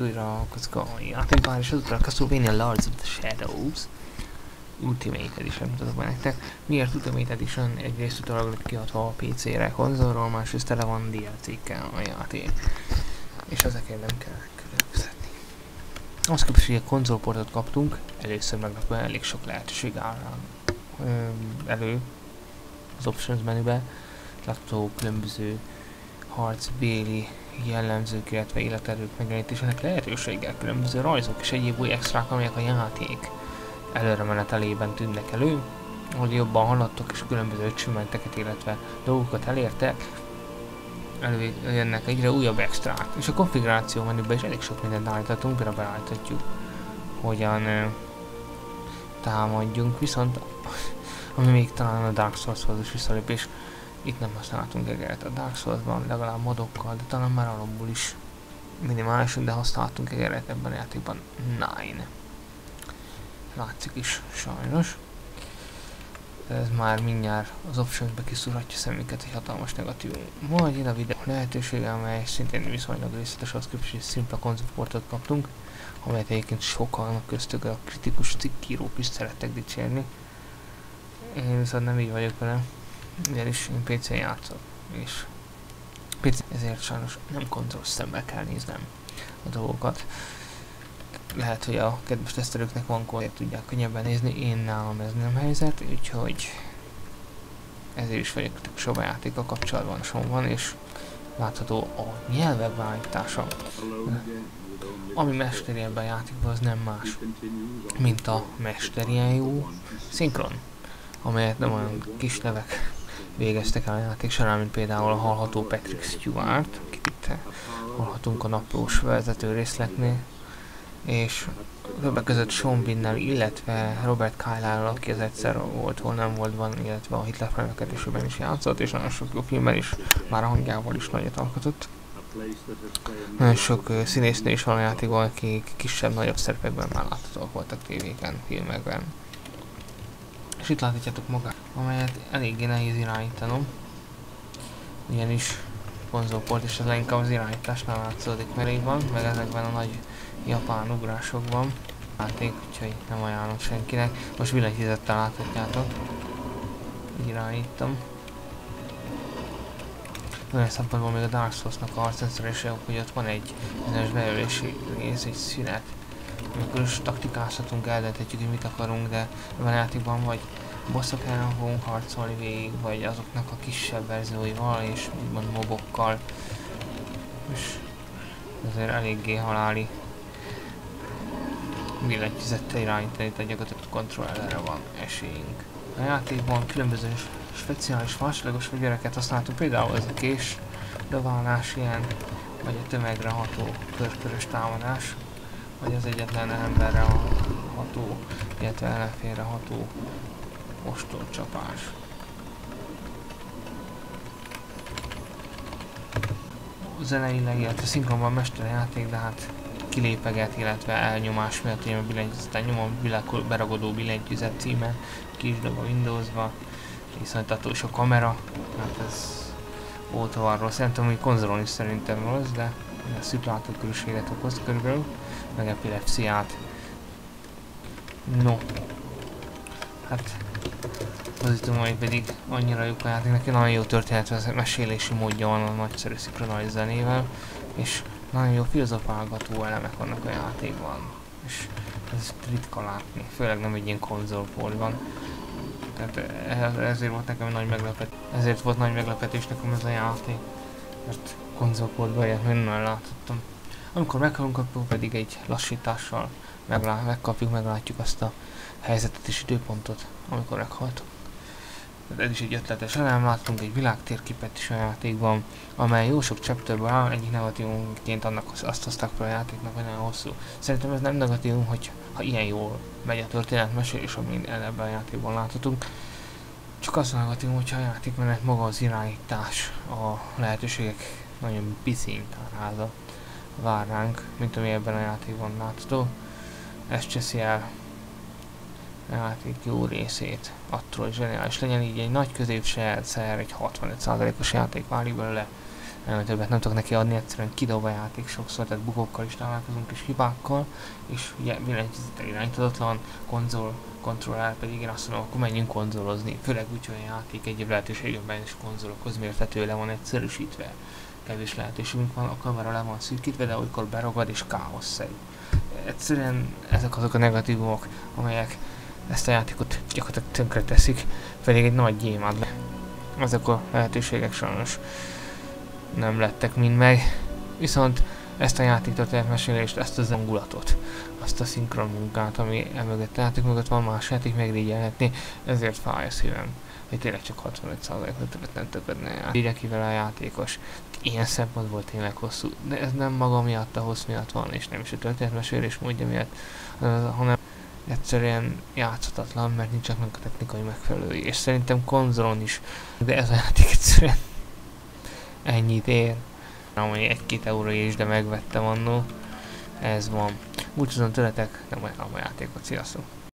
Sziasztok, ez itt újra a kocka játékban, és ezúttal a Castlevania Lords of the Shadows Ultimate Edition mutatok be nektek. Miért Ultimate Edition? Egyrészt utólag lett kiadva a PC-re, konzolról, másrészt tele van DLC-kkel a játék. És ezekért nem kell külön fizetni. Azt képest, hogy a konzolportot kaptunk, először meglepő elég sok lehetőség áll elő az Options menübe. Látható különböző harcbéli jellemzők, illetve életerők megjelenítésének lehetőséggel különböző rajzok és egyéb új extrák, amelyek a játék előre menetelében tűnnek elő, hogy jobban haladtok és különböző achievement illetve dolgokat elértek, előjönnek egyre újabb extrák. És a konfiguráció menüben is elég sok mindent állíthatunk, például beállíthatjuk, hogyan támadjunk, viszont ami még talán a Dark Souls-hoz is visszalépés, itt nem használhatunk egeret a Dark Souls-ban, legalább modokkal, de talán már alapból is minimálisan, de használhatunk egeret ebben a játékban. Nine. Látszik is, sajnos. Ez már mindjárt az options-be kiszúrhatja szemünket egy hatalmas negatív. Majd ide a videó lehetősége, amely szintén viszonylag részletes, az képest, hogy szimpla konzolportot kaptunk, amelyet egyébként sokan köztük a kritikus cikkírók is szerettek dicsérni. Én viszont nem így vagyok vele ugyanis én PC-n játszok, és PC ezért sajnos nem kontroll szembe kell néznem a dolgokat. Lehet, hogy a kedves tesztelőknek van kódját tudják könnyebben nézni, én nálam ez nem helyzet, úgyhogy ezért is vagyok soha játéka kapcsolatban van, és látható a nyelvek beállítása. Ami mesteri ebben a játékban, az nem más, mint a mesterien jó szinkron, amelyet nem olyan kis nevek végeztek el a játék során, mint például a hallható Patrick Stewart, akit itt hallhatunk a naplós vezető részletnél, és többek között Sean Binnel, illetve Robert Kyle-áll, aki az egyszer volt, hol nem volt van, illetve a Hitler felvekedésében is játszott, és nagyon sok jó filmben is, már a hangjával is nagyot alkotott. Nagyon sok színésznő is van a játékban, akik kisebb-nagyobb szerepekben már láthatóak voltak tévéken, filmekben és itt láthatjátok magát, amelyet eléggé nehéz irányítanom. Ugyanis konzolport és ez leginkább az irányításnál látszódik, van, meg ezekben a nagy japán ugrásokban. Játék, úgyhogy nem ajánlom senkinek. Most billentyűzettel láthatjátok. Irányítom. Olyan szempontból még a Dark Souls-nak a harcrendszerése hogy ott van egy bizonyos beölési rész, egy szünet is taktikázhatunk, eldönthetjük, hogy mit akarunk, de ebben a játékban vagy bosszok ellen fogunk harcolni végig, vagy azoknak a kisebb verzióival és úgymond mobokkal. És azért eléggé haláli billentyűzettel irányítani, tehát gyakorlatilag kontrollerre van esélyünk. A játékban különböző speciális másodlagos fegyvereket használtunk, például ez a kés, döválás ilyen, vagy a tömegre ható körkörös támadás, vagy az egyetlen emberre ható, illetve ellenfélre ható ostorcsapás. Zeneileg, illetve szinkronban mesterjáték, de hát kilépeget, illetve elnyomás miatt én a billentyűzeten nyomom, beragodó billentyűzet címe, kisdog a Windowsba, iszonytató a kamera, hát ez óta rossz, nem tudom, hogy konzolon is szerintem rossz, de szűk látókörűséget okoz körülbelül meg epilepsziát. No. Hát majd pedig annyira jó játék, neki nagyon jó történet, mesélési módja van a nagyszerű szinkronális zenével, és nagyon jó filozofálgató elemek vannak a játékban. És ez ritka látni, főleg nem egy ilyen konzolpolban. Tehát ezért volt nekem nagy meglepetés, ezért volt nagy meglepetés nekem ez a játék, mert konzolpoltban ilyet minden láthattam. Amikor meghalunk, akkor pedig egy lassítással meglá megkapjuk, meglátjuk azt a helyzetet és időpontot, amikor meghaltunk. Ez is egy ötletes elem, láttunk egy világtérképet is a játékban, amely jó sok chapterből áll, egyik negatívumként annak azt hozták fel a játéknak, hogy nagyon hosszú. Szerintem ez nem negatívum, hogy ha ilyen jól megy a történetmesélés, amit ebben a játékban láthatunk. Csak az a negatívum, hogyha a játékmenet maga az irányítás, a lehetőségek nagyon piszint háza vár ránk, mint ami ebben a játékban látható. Ez cseszi el a játék jó részét attól, hogy zseniális legyen, így egy nagy középszer, egy 65%-os játék válik belőle, nagyon többet nem tudok neki adni, egyszerűen kidob a játék sokszor, tehát bugókkal is találkozunk és hibákkal, és ugye billentyűzetek irányítatlan, konzol, kontroller pedig én azt mondom, akkor menjünk konzolozni, főleg úgy, hogy a játék egyéb lehetőségekben is konzolokhoz mértető le van egyszerűsítve. Kevés lehetőségünk van, a kamera le van szűkítve, de olykor beragad és káosz Egyszerűen ezek azok a negatívumok, amelyek ezt a játékot gyakorlatilag tönkre teszik, pedig egy nagy gyémánt. Ezek a lehetőségek sajnos nem lettek mind meg, viszont ezt a játéktörténetmesélést, ezt az angulatot, azt a szinkron munkát, ami emögött a játék mögött van, más játék megrigyelhetni, ezért fáj a szívem, hogy tényleg csak 65%-ot többet nem. Írja ki vele a játékos. Ilyen szempontból tényleg hosszú, de ez nem maga miatt, a hossz miatt van, és nem is a történetmesélés módja miatt, hanem egyszerűen játszhatatlan, mert nincsenek meg a technikai megfelelői, és szerintem konzolon is, de ez a játék egyszerűen ennyit ér, amely egy-két euró is, de megvettem annó, ez van. Úgy tudom tőletek, nem olyan a játékot, sziasztok!